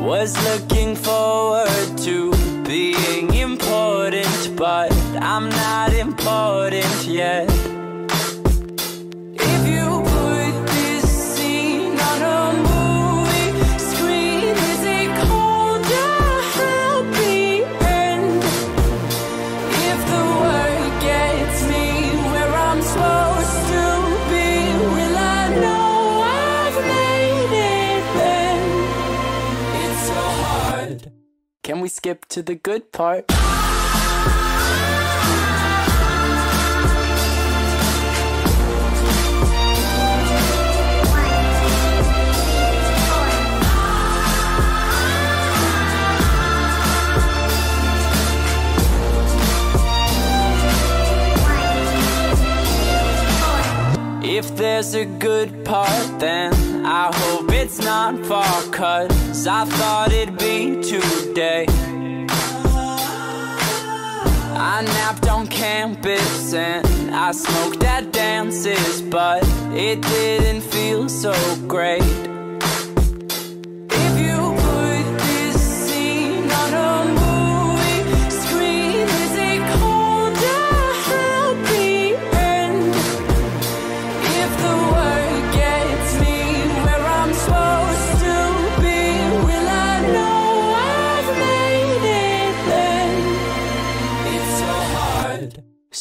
Was looking forward to being important, but I'm not important yet. We skip to the good part? If there's a good part, then I hope it's not far cut. 'Cause I thought it'd be today. I napped on campus and I smoked at dances, but it didn't feel so great.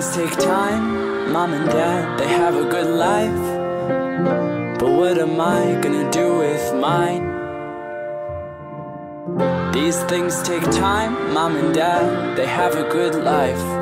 Things take time, mom and dad, they have a good life. But what am I gonna do with mine? These things take time, mom and dad, they have a good life.